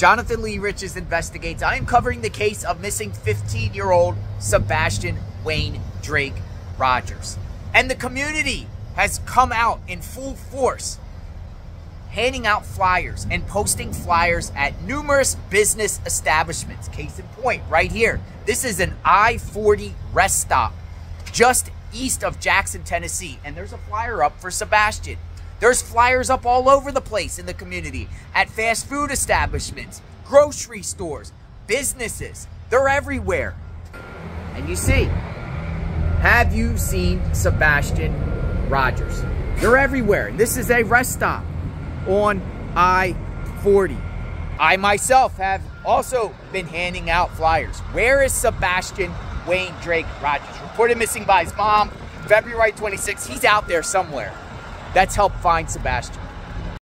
Jonathan Lee Riches investigates. I am covering the case of missing 15 year old Sebastian Wayne Drake Rogers. And the community has come out in full force, handing out flyers and posting flyers at numerous business establishments. Case in point, right here. This is an I 40 rest stop just east of Jackson, Tennessee. And there's a flyer up for Sebastian. There's flyers up all over the place in the community at fast food establishments, grocery stores, businesses. They're everywhere. And you see, have you seen Sebastian Rogers? They're everywhere. And this is a rest stop on I 40. I myself have also been handing out flyers. Where is Sebastian Wayne Drake Rogers? Reported missing by his mom, February 26th. He's out there somewhere. Let's help find Sebastian.